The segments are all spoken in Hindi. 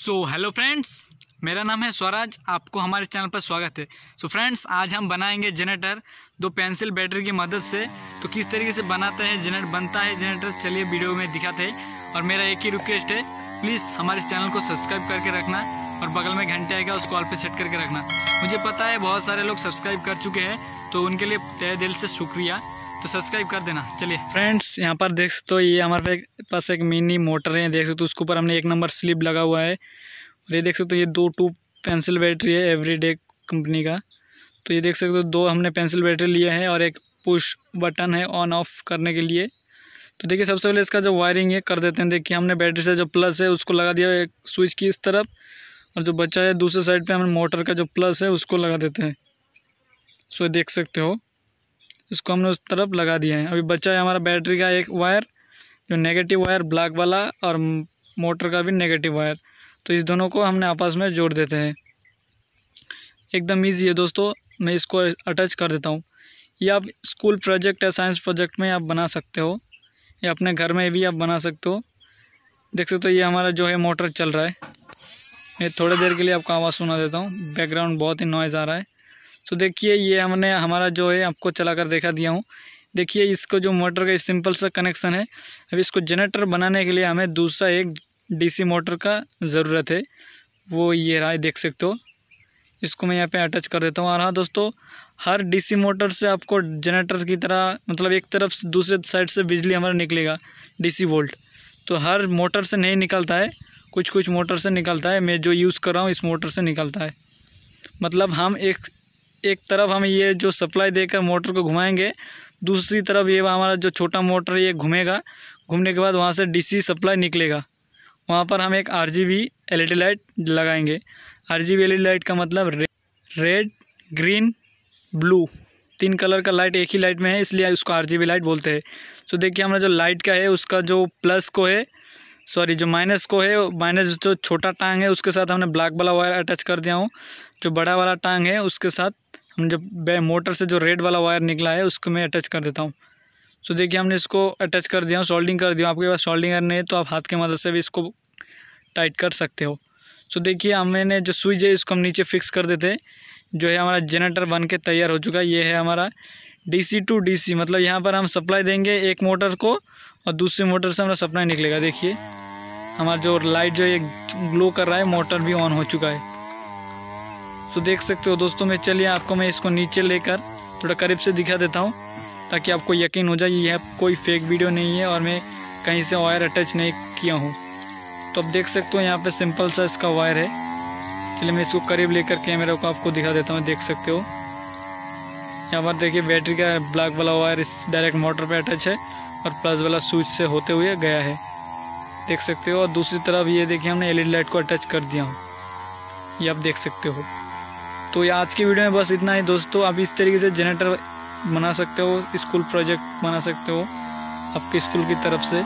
सो हेलो फ्रेंड्स मेरा नाम है स्वराज। आपको हमारे चैनल पर स्वागत है। सो so फ्रेंड्स आज हम बनाएँगे जनरेटर दो पेंसिल बैटरी की मदद से। तो किस तरीके से बनाते हैं? जनरेटर बनता है जनरेटर चलिए वीडियो में दिखाते हैं। और मेरा एक ही रिक्वेस्ट है प्लीज़ हमारे चैनल को सब्सक्राइब करके रखना और बगल में घंटे आएगा उस कॉल पर सेट करके रखना। मुझे पता है, बहुत सारे लोग सब्सक्राइब कर चुके हैं। तो उनके लिए तय दिल से शुक्रिया। तो सब्सक्राइब कर देना। चलिए। फ्रेंड्स यहाँ पर देख सकते हो, ये हमारे पास एक मिनी मोटर है, देख सकते हो, उसके ऊपर हमने एक नंबर स्लिप लगा हुआ है। और ये देख सकते हो, ये दो टू पेंसिल बैटरी है एवरीडे कंपनी का। तो ये देख सकते हो, दो हमने पेंसिल बैटरी लिए हैं और एक पुश बटन है ऑन ऑफ़ करने के लिए। तो देखिए, सबसे पहले इसका जो वायरिंग है, कर देते हैं। देखिए, हमने बैटरी से जो प्लस है, उसको लगा दिया एक स्विच की इस तरफ़। और जो बच्चा है दूसरे साइड पे हमने मोटर का जो प्लस है, उसको लगा देते हैं। सो देख सकते हो। इसको हमने उस तरफ़ लगा दिया है। अभी बच्चा है हमारा बैटरी का एक वायर, जो नेगेटिव वायर ब्लैक वाला और मोटर का भी नेगेटिव वायर। तो इस दोनों को हमने आपस में जोड़ देते हैं। एकदम ईजी है दोस्तों, मैं इसको अटैच कर देता हूँ। ये आप स्कूल प्रोजेक्ट या साइंस प्रोजेक्ट में आप बना सकते हो। या अपने घर में भी आप बना सकते हो। देख सकते हो, ये हमारा जो है मोटर चल रहा है। मैं थोड़ी देर के लिए आपको आवाज़ सुना देता हूँ। बैकग्राउंड बहुत ही नॉइज़ आ रहा है। तो देखिए ये हमने, हमारा जो है, आपको चला कर देखा दिया हूँ। देखिए इसको जो मोटर का सिंपल सा कनेक्शन है अभी इसको जनरेटर बनाने के लिए हमें दूसरा एक डीसी मोटर का ज़रूरत है। वो ये रहा है देख सकते हो। इसको मैं यहाँ पे अटैच कर देता हूँ। और हाँ दोस्तों, हर डीसी मोटर से आपको जनरेटर की तरह मतलब एक तरफ़ से दूसरे साइड से बिजली हमारा निकलेगा, डीसी वोल्ट। तो हर मोटर से नहीं निकलता है कुछ कुछ मोटर से निकलता है। मैं जो यूज़ कर रहा हूँ, इस मोटर से निकलता है। मतलब हम एक एक तरफ़ हम ये जो सप्लाई देकर मोटर को घुमाएँगे दूसरी तरफ़ ये हमारा जो छोटा मोटर ये घूमेगा। घूमने के बाद वहाँ से डीसी सप्लाई निकलेगा। वहाँ पर हम एक R G B L E D light लगाएँगे। R G B L E D light का मतलब रे, रेड ग्रीन ब्लू तीन कलर का लाइट एक ही लाइट में है इसलिए उसको आर जी बी लाइट बोलते हैं। तो देखिए हमारा जो लाइट का है उसका जो प्लस को है सॉरी, जो माइनस को है, माइनस जो छोटा टांग है, उसके साथ हमने ब्लैक वाला वायर अटैच कर दिया हूँ। जो बड़ा वाला टांग है, उसके साथ हम जब मोटर से जो रेड वाला वायर निकला है, उसको मैं अटैच कर देता हूँ। सो देखिए, हमने इसको अटैच कर दिया हूँ, सोल्डिंग कर दिया आपके पास सोल्डिंग नहीं है तो आप हाथ की मदद से भी इसको टाइट कर सकते हो। सो देखिए, हमने जो स्विच है, इसको हम नीचे फिक्स कर देते जो है हमारा जनरेटर बन के तैयार हो चुका है। ये है हमारा डीसी टू डीसी मतलब यहाँ पर हम सप्लाई देंगे एक मोटर को और दूसरी मोटर से हमारा सप्लाई निकलेगा। देखिए, हमारा जो लाइट जो ये ग्लो कर रहा है मोटर भी ऑन हो चुका है। सो देख सकते हो दोस्तों, मैं चलिए आपको मैं इसको नीचे लेकर थोड़ा करीब से दिखा देता हूँ, ताकि आपको यकीन हो जाए, यह कोई फेक वीडियो नहीं है और मैं कहीं से वायर अटैच नहीं किया हूँ। तो अब देख सकते हो यहाँ पे सिंपल सा इसका वायर है। चलिए मैं इसको करीब लेकर कैमरा को आपको दिखा देता हूँ, देख सकते हो। यहाँ पर देखिए बैटरी का ब्लैक वाला वायर इस डायरेक्ट मोटर पे अटैच है और प्लस वाला स्विच से होते हुए गया है। देख सकते हो। और दूसरी तरफ़ ये देखिए हमने एलईडी लाइट को अटैच कर दिया। हूँ ये आप देख सकते हो। तो ये आज की वीडियो में बस इतना ही दोस्तों। आप इस तरीके से जनरेटर बना सकते हो, स्कूल प्रोजेक्ट बना सकते हो आपके स्कूल की तरफ़ से।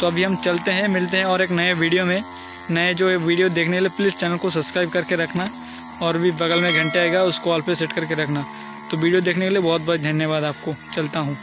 तो अभी हम चलते हैं, मिलते हैं और एक नए वीडियो में। नए जो वीडियो देखने के लिए प्लीज़ चैनल को सब्सक्राइब करके रखना और भी बगल में घंटे आएगा उसको ऑल पे सेट करके रखना। तो वीडियो देखने के लिए बहुत बहुत धन्यवाद आपको। चलता हूँ।